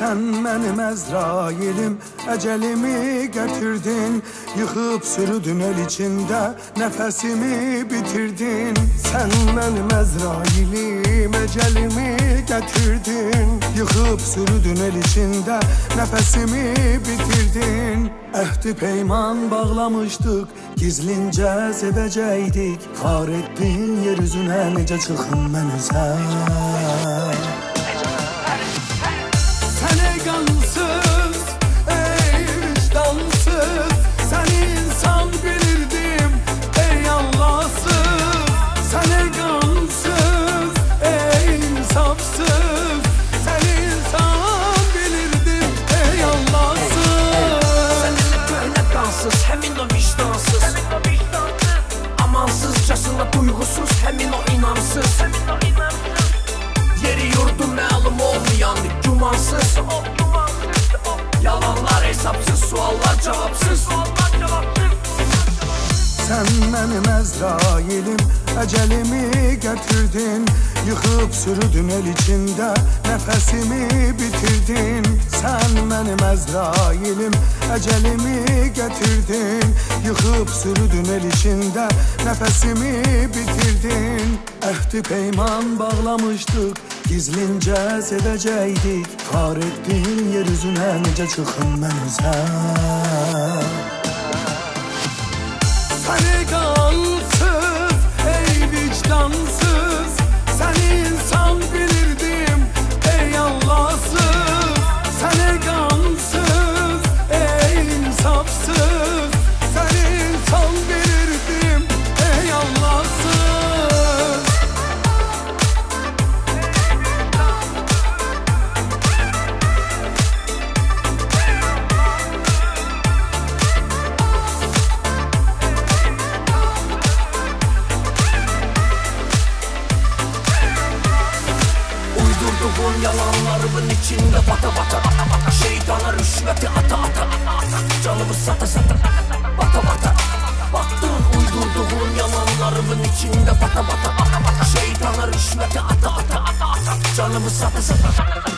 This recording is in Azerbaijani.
Sən mənim Əzrailim, əcəlimi gətirdin Yıxıb sürüdün el içində, nəfəsimi bitirdin. Sən mənim Əzrailim, əcəlimi gətirdin Yıxıb sürüdün el içində, nəfəsimi bitirdin. Əhdi peyman bağlamışdıq, gizlincə sevəcəkdik Xar etdin yer üzünə, necə çıxım mən üzə suallar cavabsız Sən mənim Əzrailim, əcəlimi gətirdin Yıxıb sürüdün el içində, nəfəsimi bitirdin. Sən mənim Əzrailim, əcəlimi gətirdin Yıxıb sürüdün el içində, nəfəsimi bitirdin. Əhdi peyman bağlamışdıq, gizlincə sevəcəkdik Xar etdin yer üzünə, necə çıxım mən üzə Sen yalanlarımın içinde bata bata. Şeytana rüşveti ata ata. Canımı sata sata. Bata bata. Baktın uydurduğun yalanlarımın içinde bata bata. Şeytana rüşveti ata ata. Canımı sata sata